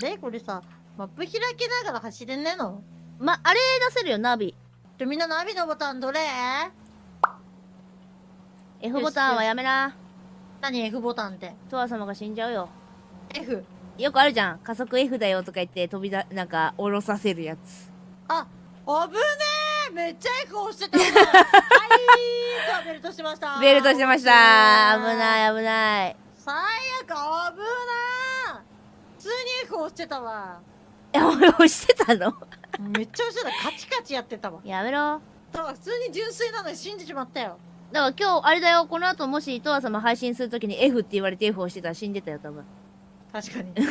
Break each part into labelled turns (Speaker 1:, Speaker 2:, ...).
Speaker 1: でこれさマップ開けながら走れんねえの？
Speaker 2: ま、あれ出せるよ、ナビ。
Speaker 1: じゃみんなナビのボタンどれ
Speaker 2: ？F ボタンはやめな。
Speaker 1: 何 F ボタンって？
Speaker 2: トア様が死んじゃうよ。
Speaker 1: F
Speaker 2: よくあるじゃん。加速 F だよとか言って飛びだ、なんか、降ろさせるやつ。
Speaker 1: あ危ねえめっちゃ F 押してたはいベルトしてました
Speaker 2: ベルトしてました危ない危ない。
Speaker 1: 最悪危な普通に F 押してたわ。
Speaker 2: え、俺押してたの？
Speaker 1: めっちゃ押してた。カチカチやってたわ。
Speaker 2: やめろ。
Speaker 1: だから普通に純粋なのに信じちまったよ。
Speaker 2: だから今日、あれだよ、この後もし、トア様配信するときに F って言われて F 押してたら死んでたよ、多分。
Speaker 1: 確かに。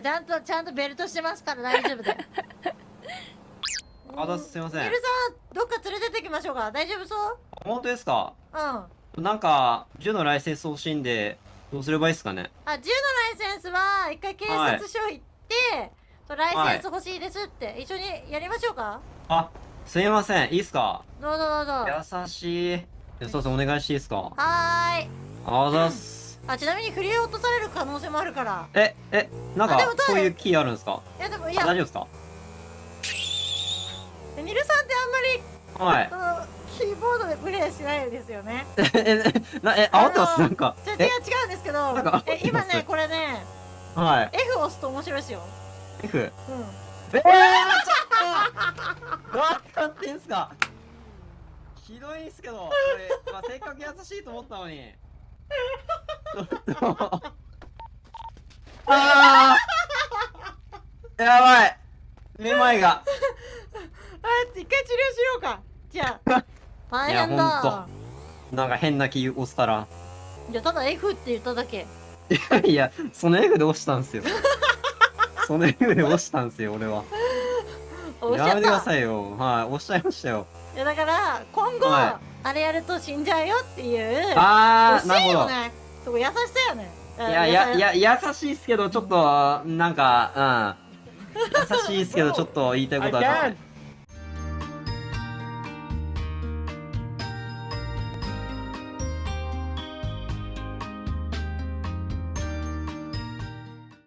Speaker 1: ちゃんとちゃんとベルトしてますから大丈夫だよ。
Speaker 3: あだすすいません。
Speaker 1: ベルさんどっか連れてってきましょうか。大丈夫そう？
Speaker 3: 本当ですか？
Speaker 1: うん。
Speaker 3: なんか銃のライセンス欲しいんでどうすればいいですかね？
Speaker 1: あ銃のライセンスは一回警察署行って、とライセンス欲しいですって、一緒にやりましょうか？
Speaker 3: あすいません。いいっすか？
Speaker 1: どうぞどうぞ。
Speaker 3: 優しい。そうそうお願いしていいですか？
Speaker 1: はーい。
Speaker 3: あざっす。
Speaker 1: あちなみに振り落とされる可能性もあるから。
Speaker 3: ええなんかそういうキーあるんですか？
Speaker 1: いやでもい
Speaker 3: あ大
Speaker 1: や
Speaker 3: 丈夫ですか？
Speaker 1: ニルさんってあんまり
Speaker 3: はい。
Speaker 1: そのキーボードでプレイしないですよね。
Speaker 3: ええなえ煽ってますなんか。
Speaker 1: じゃ違うんですけどえ今ねこれね
Speaker 3: はい。
Speaker 1: F 押すと面白いですよ。
Speaker 3: F
Speaker 1: うん。
Speaker 3: えー、ちょっとわかってんすか？ひどいんすけどこれ、まあ、せっかく優しいと思ったのに。ちょっと。あー。やばい。めまいが。
Speaker 1: あ一回治療しようか。じゃあ 大変
Speaker 3: いや
Speaker 1: だ
Speaker 3: なんか変なキー押したら。
Speaker 1: いやただ F って言っただけ。
Speaker 3: いやその F で押したんすよ。その F で押したんすよ俺は。
Speaker 1: 押しちゃっ
Speaker 3: やめてくだ
Speaker 1: た
Speaker 3: さいよ。はい押しちゃいましたよ。
Speaker 1: いやだから今後、
Speaker 3: は
Speaker 1: あれやると死んじゃうよっていう
Speaker 3: あーなるほど。
Speaker 1: ねそこ優しさよね
Speaker 3: いやいやい。や優しいっすけどちょっとなんかうん。優しいっすけどちょっと言いたいことはちょっと